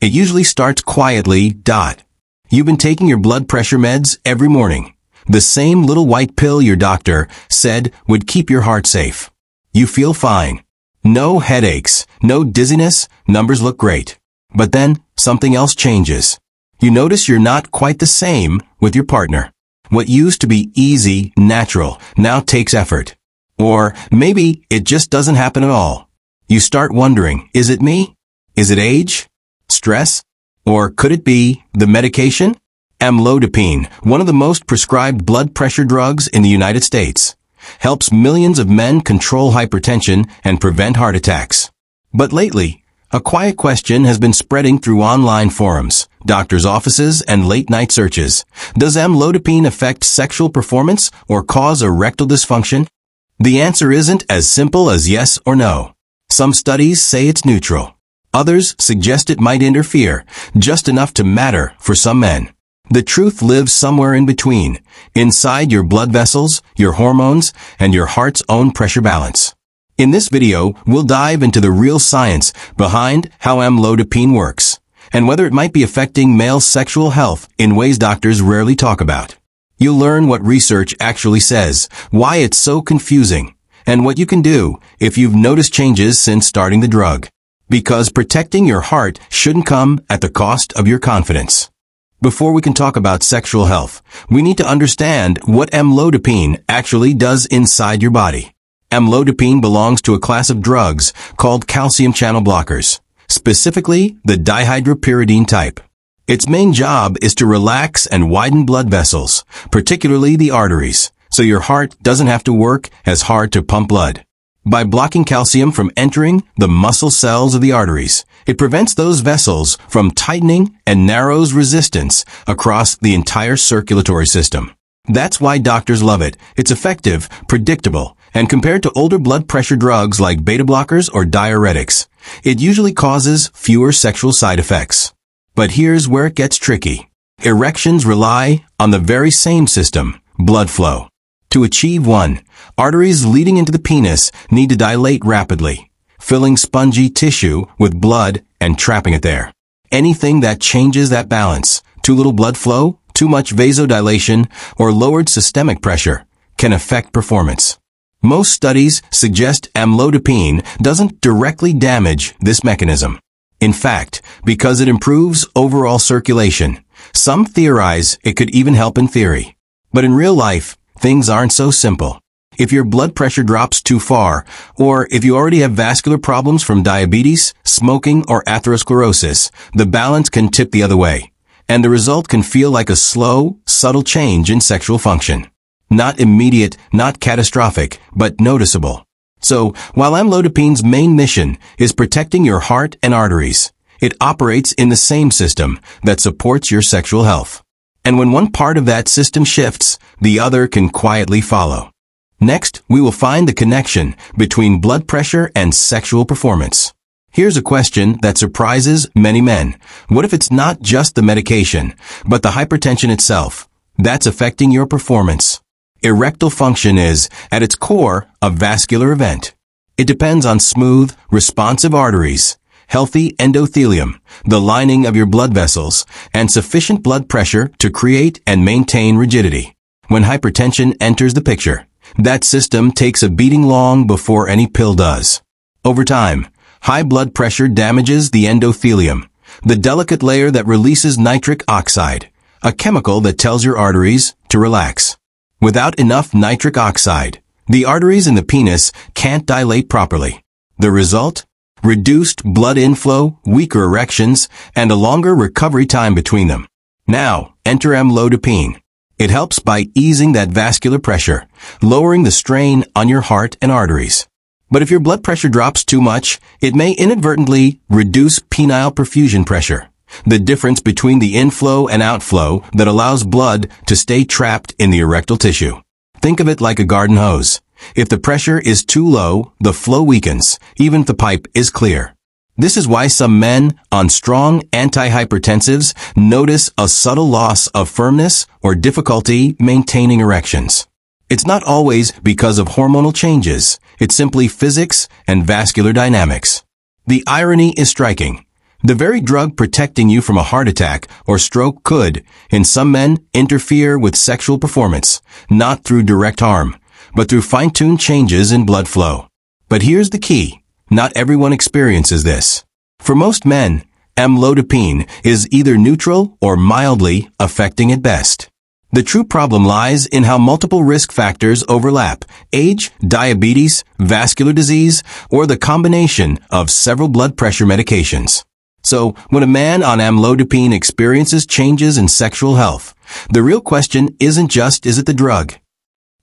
It usually starts quietly, dot. You've been taking your blood pressure meds every morning. The same little white pill your doctor said would keep your heart safe. You feel fine. No headaches, no dizziness, numbers look great. But then, something else changes. You notice you're not quite the same with your partner. What used to be easy, natural, now takes effort. Or maybe it just doesn't happen at all. You start wondering, is it me? Is it age? Stress? Or could it be the medication? Amlodipine, one of the most prescribed blood pressure drugs in the United States, helps millions of men control hypertension and prevent heart attacks. But lately, a quiet question has been spreading through online forums, doctors' offices, and late-night searches. Does amlodipine affect sexual performance or cause erectile dysfunction? The answer isn't as simple as yes or no. Some studies say it's neutral. Others suggest it might interfere, just enough to matter for some men. The truth lives somewhere in between, inside your blood vessels, your hormones, and your heart's own pressure balance. In this video, we'll dive into the real science behind how amlodipine works, and whether it might be affecting male sexual health in ways doctors rarely talk about. You'll learn what research actually says, why it's so confusing, and what you can do if you've noticed changes since starting the drug. Because protecting your heart shouldn't come at the cost of your confidence. Before we can talk about sexual health, we need to understand what amlodipine actually does inside your body. Amlodipine belongs to a class of drugs called calcium channel blockers, specifically the dihydropyridine type. Its main job is to relax and widen blood vessels, particularly the arteries, so your heart doesn't have to work as hard to pump blood. By blocking calcium from entering the muscle cells of the arteries, it prevents those vessels from tightening and narrows resistance across the entire circulatory system. That's why doctors love it. It's effective, predictable, and compared to older blood pressure drugs like beta blockers or diuretics, it usually causes fewer sexual side effects. But here's where it gets tricky. Erections rely on the very same system, blood flow. To achieve one, arteries leading into the penis need to dilate rapidly, filling spongy tissue with blood and trapping it there. Anything that changes that balance, too little blood flow, too much vasodilation, or lowered systemic pressure, can affect performance. Most studies suggest amlodipine doesn't directly damage this mechanism. In fact, because it improves overall circulation, some theorize it could even help in theory. But in real life, things aren't so simple. If your blood pressure drops too far, or if you already have vascular problems from diabetes, smoking, or atherosclerosis, the balance can tip the other way, and the result can feel like a slow, subtle change in sexual function. Not immediate, not catastrophic, but noticeable. So, while amlodipine's main mission is protecting your heart and arteries, it operates in the same system that supports your sexual health. And when one part of that system shifts, the other can quietly follow. Next, we will find the connection between blood pressure and sexual performance. Here's a question that surprises many men. What if it's not just the medication, but the hypertension itself that's affecting your performance? Erectile function is, at its core, a vascular event. It depends on smooth, responsive arteries, healthy endothelium, the lining of your blood vessels, and sufficient blood pressure to create and maintain rigidity. When hypertension enters the picture, that system takes a beating long before any pill does. Over time, high blood pressure damages the endothelium, the delicate layer that releases nitric oxide, a chemical that tells your arteries to relax. Without enough nitric oxide, the arteries in the penis can't dilate properly. The result? Reduced blood inflow, weaker erections, and a longer recovery time between them. Now, enter amlodipine. It helps by easing that vascular pressure, lowering the strain on your heart and arteries. But if your blood pressure drops too much, it may inadvertently reduce penile perfusion pressure, the difference between the inflow and outflow that allows blood to stay trapped in the erectile tissue. Think of it like a garden hose. If the pressure is too low, the flow weakens, even if the pipe is clear. This is why some men on strong antihypertensives notice a subtle loss of firmness or difficulty maintaining erections. It's not always because of hormonal changes. It's simply physics and vascular dynamics. The irony is striking. The very drug protecting you from a heart attack or stroke could, in some men, interfere with sexual performance, not through direct harm, but through fine-tuned changes in blood flow. But here's the key. Not everyone experiences this. For most men, amlodipine is either neutral or mildly affecting at best. The true problem lies in how multiple risk factors overlap, age, diabetes, vascular disease, or the combination of several blood pressure medications. So, when a man on amlodipine experiences changes in sexual health, the real question isn't just is it the drug?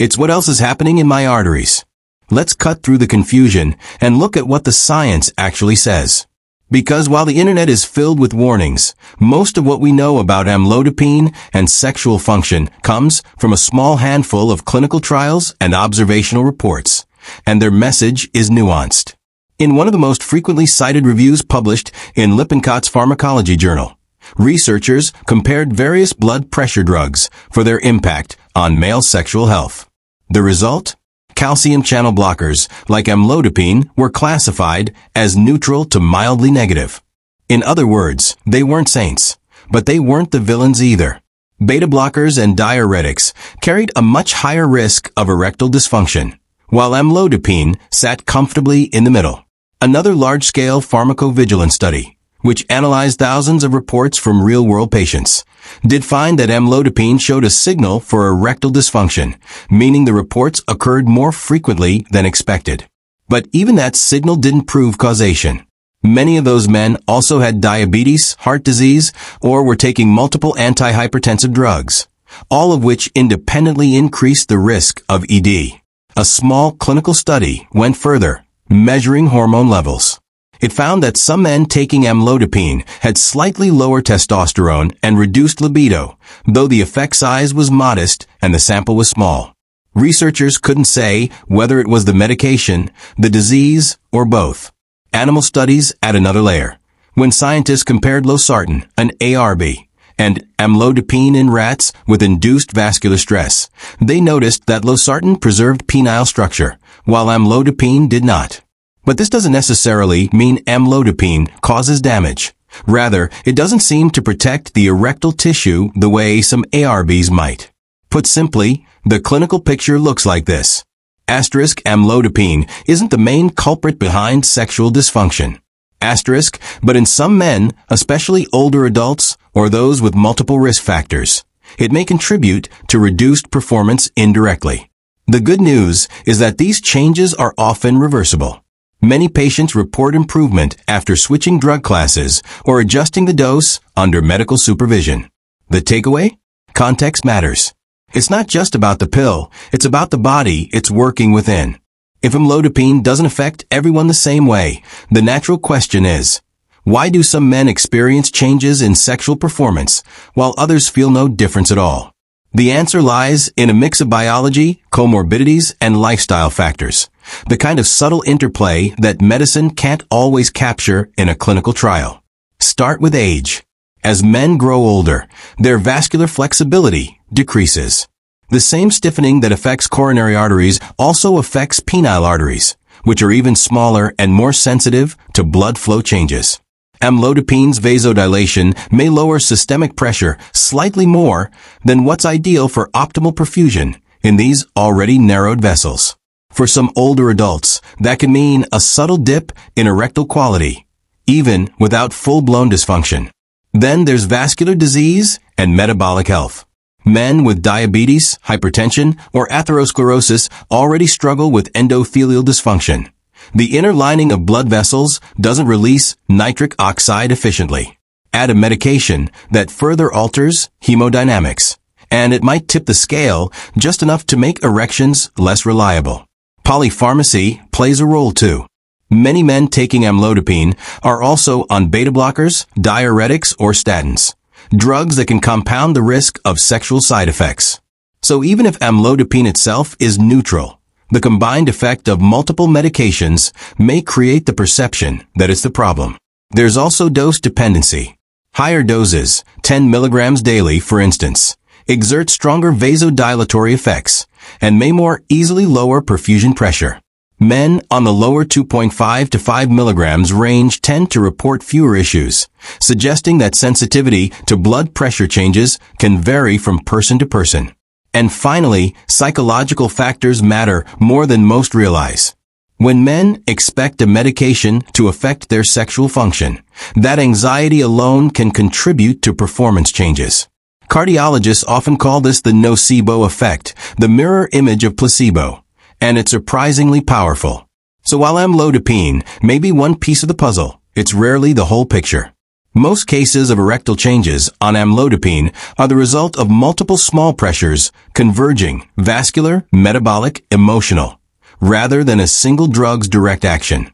It's what else is happening in my arteries. Let's cut through the confusion and look at what the science actually says. Because while the internet is filled with warnings, most of what we know about amlodipine and sexual function comes from a small handful of clinical trials and observational reports, and their message is nuanced. In one of the most frequently cited reviews published in Lippincott's Pharmacology Journal, researchers compared various blood pressure drugs for their impact on male sexual health. The result? Calcium channel blockers, like amlodipine, were classified as neutral to mildly negative. In other words, they weren't saints, but they weren't the villains either. Beta blockers and diuretics carried a much higher risk of erectile dysfunction, while amlodipine sat comfortably in the middle. Another large-scale pharmacovigilance study, which analyzed thousands of reports from real-world patients, did find that amlodipine showed a signal for erectile dysfunction, meaning the reports occurred more frequently than expected. But even that signal didn't prove causation. Many of those men also had diabetes, heart disease, or were taking multiple antihypertensive drugs, all of which independently increased the risk of ED. A small clinical study went further measuring hormone levels. It found that some men taking amlodipine had slightly lower testosterone and reduced libido, though the effect size was modest and the sample was small. Researchers couldn't say whether it was the medication, the disease, or both. Animal studies add another layer. When scientists compared losartan, an ARB, and amlodipine in rats with induced vascular stress, they noticed that losartan preserved penile structure, while amlodipine did not. But this doesn't necessarily mean amlodipine causes damage. Rather, it doesn't seem to protect the erectile tissue the way some ARBs might. Put simply, the clinical picture looks like this. Asterisk amlodipine isn't the main culprit behind sexual dysfunction. Asterisk, but in some men, especially older adults or those with multiple risk factors, it may contribute to reduced performance indirectly. The good news is that these changes are often reversible. Many patients report improvement after switching drug classes or adjusting the dose under medical supervision. The takeaway? Context matters. It's not just about the pill, it's about the body it's working within. If amlodipine doesn't affect everyone the same way, the natural question is, why do some men experience changes in sexual performance while others feel no difference at all? The answer lies in a mix of biology, comorbidities, and lifestyle factors, the kind of subtle interplay that medicine can't always capture in a clinical trial. Start with age. As men grow older, their vascular flexibility decreases. The same stiffening that affects coronary arteries also affects penile arteries, which are even smaller and more sensitive to blood flow changes. Amlodipine's vasodilation may lower systemic pressure slightly more than what's ideal for optimal perfusion in these already narrowed vessels. For some older adults, that can mean a subtle dip in erectile quality, even without full-blown dysfunction. Then there's vascular disease and metabolic health. Men with diabetes, hypertension, or atherosclerosis already struggle with endothelial dysfunction. The inner lining of blood vessels doesn't release nitric oxide efficiently. Add a medication that further alters hemodynamics, and it might tip the scale just enough to make erections less reliable. Polypharmacy plays a role too. Many men taking amlodipine are also on beta blockers, diuretics, or statins, drugs that can compound the risk of sexual side effects. So even if amlodipine itself is neutral, the combined effect of multiple medications may create the perception that it's the problem. There's also dose dependency. Higher doses, 10 milligrams daily for instance, exert stronger vasodilatory effects and may more easily lower perfusion pressure. Men on the lower 2.5 to 5 milligrams range tend to report fewer issues, suggesting that sensitivity to blood pressure changes can vary from person to person. And finally, psychological factors matter more than most realize. When men expect a medication to affect their sexual function, that anxiety alone can contribute to performance changes. Cardiologists often call this the nocebo effect, the mirror image of placebo, and it's surprisingly powerful. So while amlodipine may be one piece of the puzzle, it's rarely the whole picture. Most cases of erectile changes on amlodipine are the result of multiple small pressures converging, vascular, metabolic, emotional, rather than a single drug's direct action.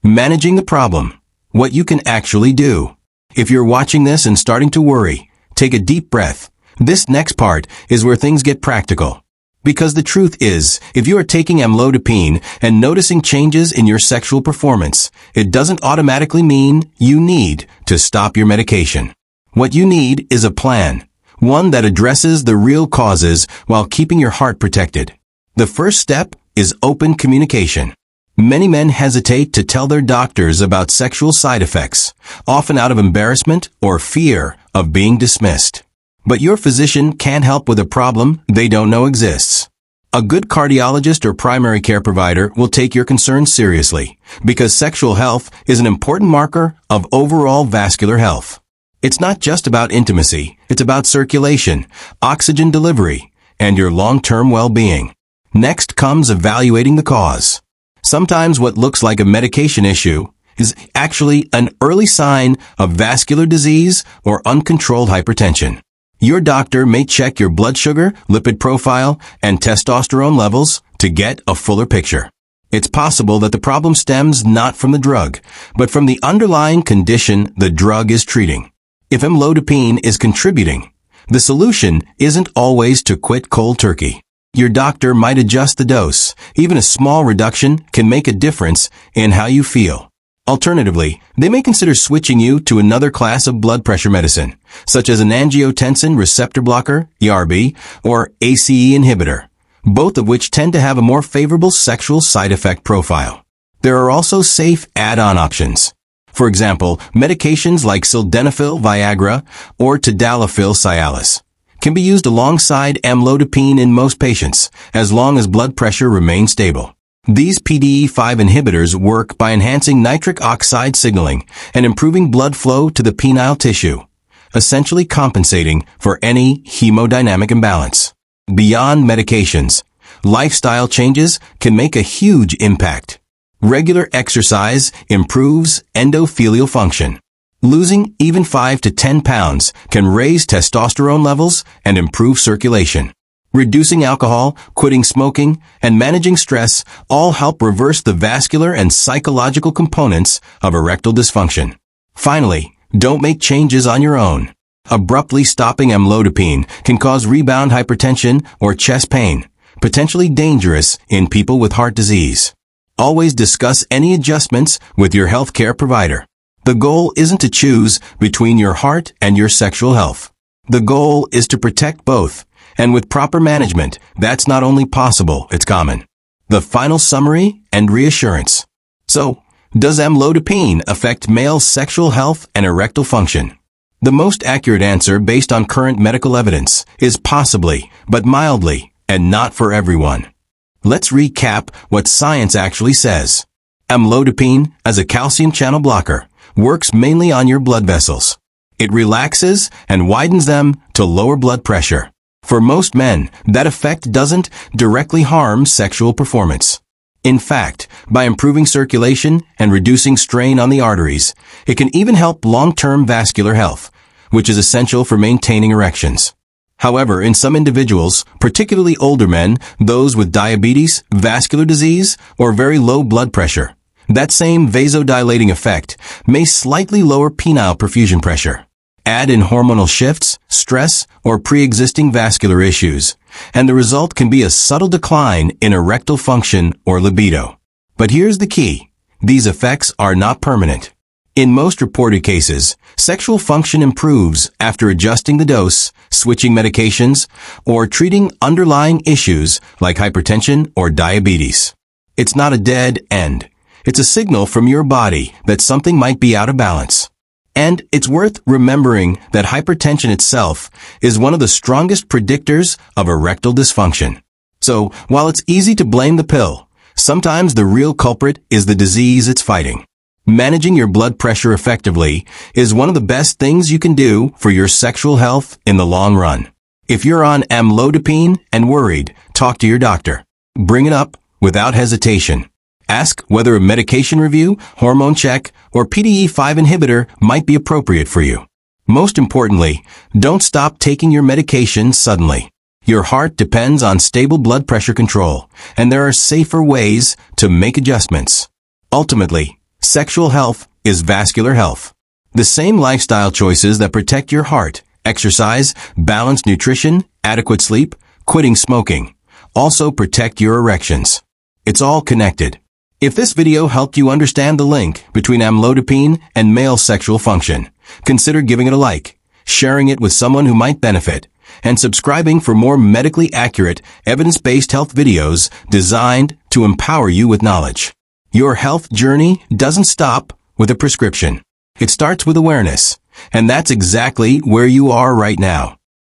Managing the problem. What you can actually do. If you're watching this and starting to worry, take a deep breath. This next part is where things get practical. Because the truth is, if you are taking amlodipine and noticing changes in your sexual performance, it doesn't automatically mean you need to stop your medication. What you need is a plan, one that addresses the real causes while keeping your heart protected. The first step is open communication. Many men hesitate to tell their doctors about sexual side effects, often out of embarrassment or fear of being dismissed. But your physician can't help with a problem they don't know exists. A good cardiologist or primary care provider will take your concerns seriously because sexual health is an important marker of overall vascular health. It's not just about intimacy, it's about circulation, oxygen delivery, and your long-term well-being. Next comes evaluating the cause. Sometimes what looks like a medication issue is actually an early sign of vascular disease or uncontrolled hypertension. Your doctor may check your blood sugar, lipid profile, and testosterone levels to get a fuller picture. It's possible that the problem stems not from the drug, but from the underlying condition the drug is treating. If amlodipine is contributing, the solution isn't always to quit cold turkey. Your doctor might adjust the dose. Even a small reduction can make a difference in how you feel. Alternatively, they may consider switching you to another class of blood pressure medicine, such as an angiotensin receptor blocker, ARB, or ACE inhibitor, both of which tend to have a more favorable sexual side effect profile. There are also safe add-on options. For example, medications like sildenafil Viagra or tadalafil Cialis can be used alongside amlodipine in most patients, as long as blood pressure remains stable. These PDE5 inhibitors work by enhancing nitric oxide signaling and improving blood flow to the penile tissue, essentially compensating for any hemodynamic imbalance. Beyond medications, lifestyle changes can make a huge impact. Regular exercise improves endothelial function. Losing even 5 to 10 pounds can raise testosterone levels and improve circulation. Reducing alcohol, quitting smoking, and managing stress all help reverse the vascular and psychological components of erectile dysfunction. Finally, don't make changes on your own. Abruptly stopping amlodipine can cause rebound hypertension or chest pain, potentially dangerous in people with heart disease. Always discuss any adjustments with your healthcare provider. The goal isn't to choose between your heart and your sexual health. The goal is to protect both and with proper management, that's not only possible, it's common. The final summary and reassurance. So, does amlodipine affect male sexual health and erectile function? The most accurate answer based on current medical evidence is possibly, but mildly, and not for everyone. Let's recap what science actually says. Amlodipine, as a calcium channel blocker, works mainly on your blood vessels. It relaxes and widens them to lower blood pressure. For most men, that effect doesn't directly harm sexual performance. In fact, by improving circulation and reducing strain on the arteries, it can even help long-term vascular health, which is essential for maintaining erections. However, in some individuals, particularly older men, those with diabetes, vascular disease, or very low blood pressure, that same vasodilating effect may slightly lower penile perfusion pressure. Add in hormonal shifts, stress, or pre-existing vascular issues, and the result can be a subtle decline in erectile function or libido. But here's the key. These effects are not permanent. In most reported cases, sexual function improves after adjusting the dose, switching medications, or treating underlying issues like hypertension or diabetes. It's not a dead end. It's a signal from your body that something might be out of balance. And it's worth remembering that hypertension itself is one of the strongest predictors of erectile dysfunction. So, while it's easy to blame the pill, sometimes the real culprit is the disease it's fighting. Managing your blood pressure effectively is one of the best things you can do for your sexual health in the long run. If you're on amlodipine and worried, talk to your doctor. Bring it up without hesitation. Ask whether a medication review, hormone check, or PDE5 inhibitor might be appropriate for you. Most importantly, don't stop taking your medication suddenly. Your heart depends on stable blood pressure control, and there are safer ways to make adjustments. Ultimately, sexual health is vascular health. The same lifestyle choices that protect your heart, exercise, balanced nutrition, adequate sleep, quitting smoking, also protect your erections. It's all connected. If this video helped you understand the link between amlodipine and male sexual function, consider giving it a like, sharing it with someone who might benefit, and subscribing for more medically accurate, evidence-based health videos designed to empower you with knowledge. Your health journey doesn't stop with a prescription. It starts with awareness, and that's exactly where you are right now.